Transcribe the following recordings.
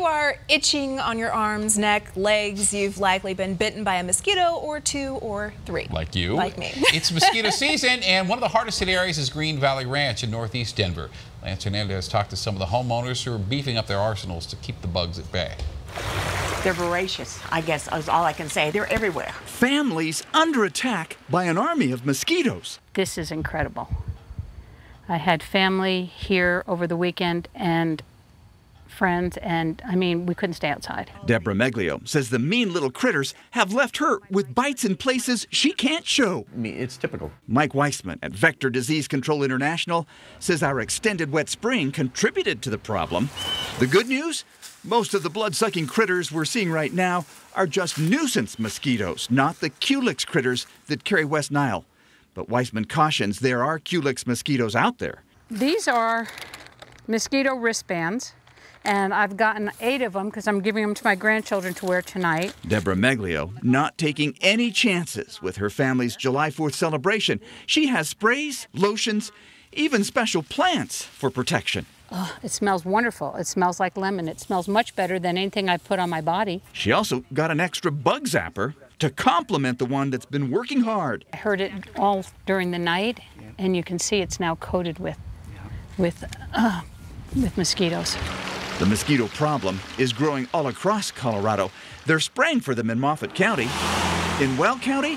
you are itching on your arms, neck, legs, you've likely been bitten by a mosquito or two or three. Like you. Like me. it's mosquito season, and one of the hardest hit areas is Green Valley Ranch in northeast Denver. Lance Hernandez talked to some of the homeowners who are beefing up their arsenals to keep the bugs at bay. They're voracious, I guess is all I can say. They're everywhere. Families under attack by an army of mosquitoes. This is incredible. I had family here over the weekend and friends, and I mean, we couldn't stay outside. Deborah Meglio says the mean little critters have left her with bites in places she can't show. I mean, it's typical. Mike Weissman at Vector Disease Control International says our extended wet spring contributed to the problem. The good news? Most of the blood sucking critters we're seeing right now are just nuisance mosquitoes, not the Culex critters that carry West Nile. But Weissman cautions there are Culex mosquitoes out there. These are mosquito wristbands and I've gotten eight of them because I'm giving them to my grandchildren to wear tonight. Deborah Meglio not taking any chances with her family's July 4th celebration. She has sprays, lotions, even special plants for protection. Oh, it smells wonderful. It smells like lemon. It smells much better than anything I've put on my body. She also got an extra bug zapper to complement the one that's been working hard. I heard it all during the night, and you can see it's now coated with, with, uh, with mosquitoes. The mosquito problem is growing all across Colorado. They're spraying for them in Moffat County. In Weld County,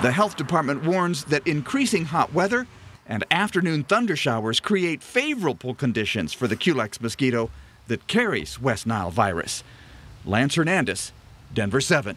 the health department warns that increasing hot weather and afternoon thunder showers create favorable conditions for the Culex mosquito that carries West Nile virus. Lance Hernandez, Denver 7.